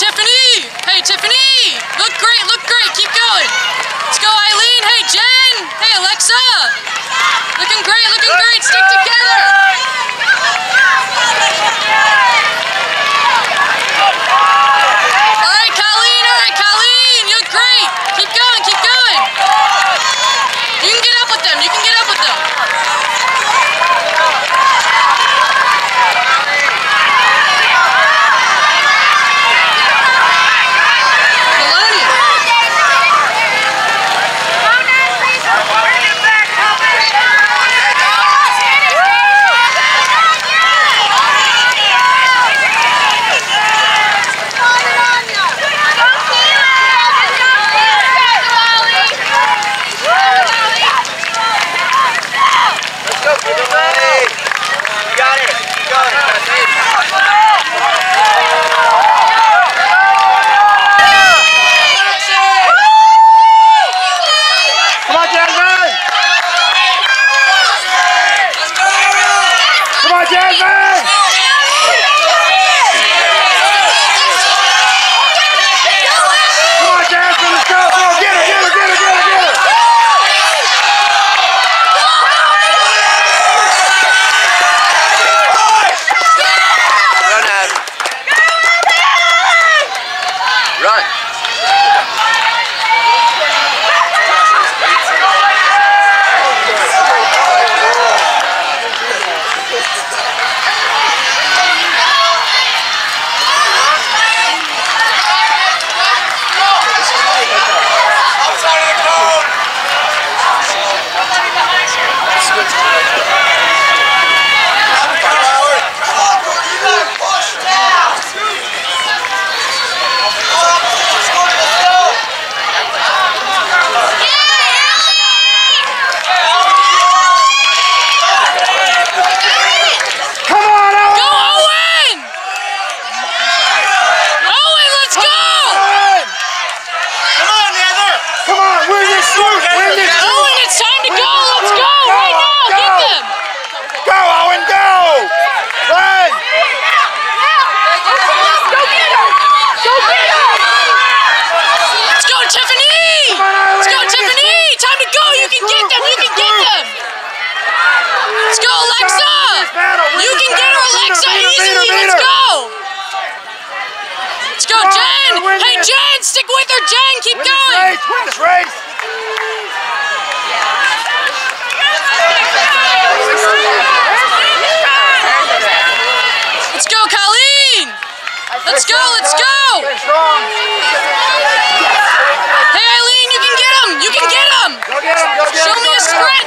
Tiffany! Hey, Tiffany! Look great, look great, keep going. Let's go, Eileen. Hey, Jen! Hey, Alexa! Looking great, looking great. Stick Jen. Jen, stick with her, Jen. Keep Win this going. race, win this race. Let's go, Colleen. Let's go, let's go. Hey, Eileen, you can get him. You can get him. Go get him, go get him. Show me a sprint.